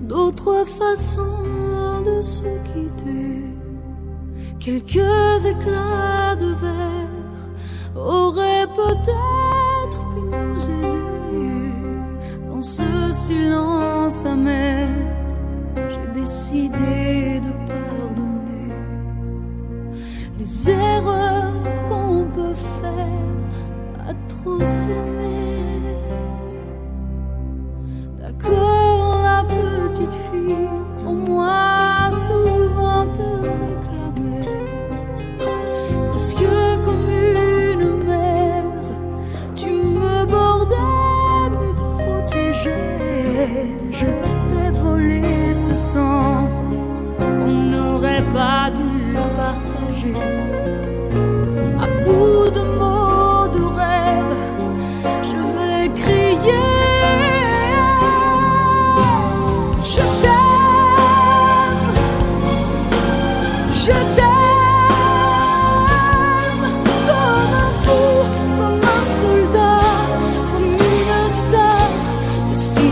d'autres façons de se quitter. Quelques éclats de verre auraient peut-être pu nous aider dans ce silence amer. J'ai décidé de pardonner les erreurs qu'on peut faire à trop s'aimer. Petite fille, au moins souvent te réclamait, presque comme une mère, tu me bordais, me protégeais, je t'ai volé ce sang qu'on n'aurait pas dû partager.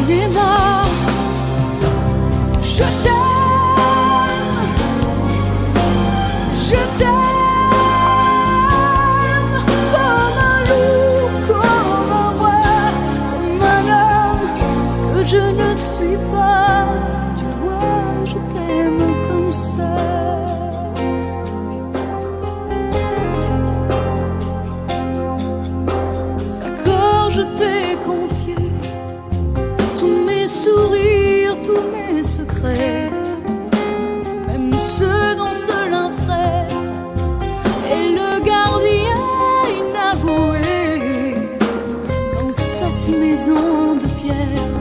Je t'aime, je t'aime je ne suis pas. Tu vois, je t'aime comme ça. D'accord, je t'ai confié maison de pierre,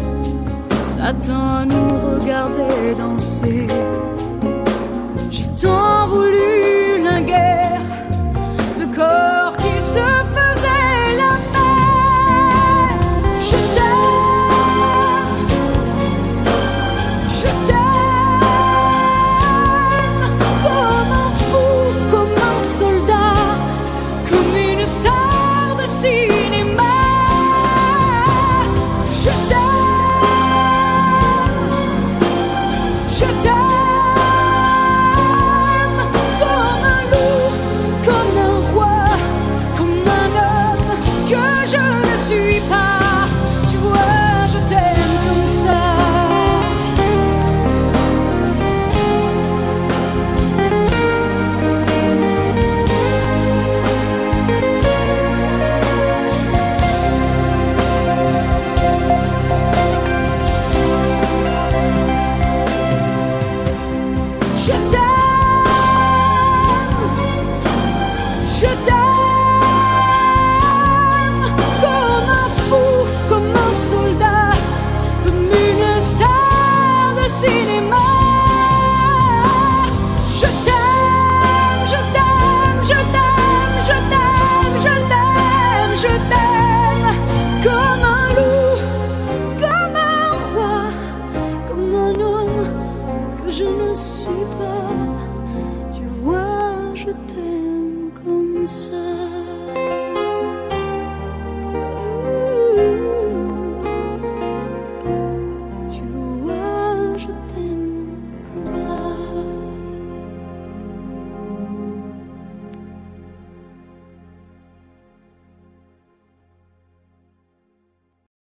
Satan nous regardait danser. Je t'aime comme un loup, comme un roi, comme un homme que je ne suis pas. Tu vois, je t'aime comme ça.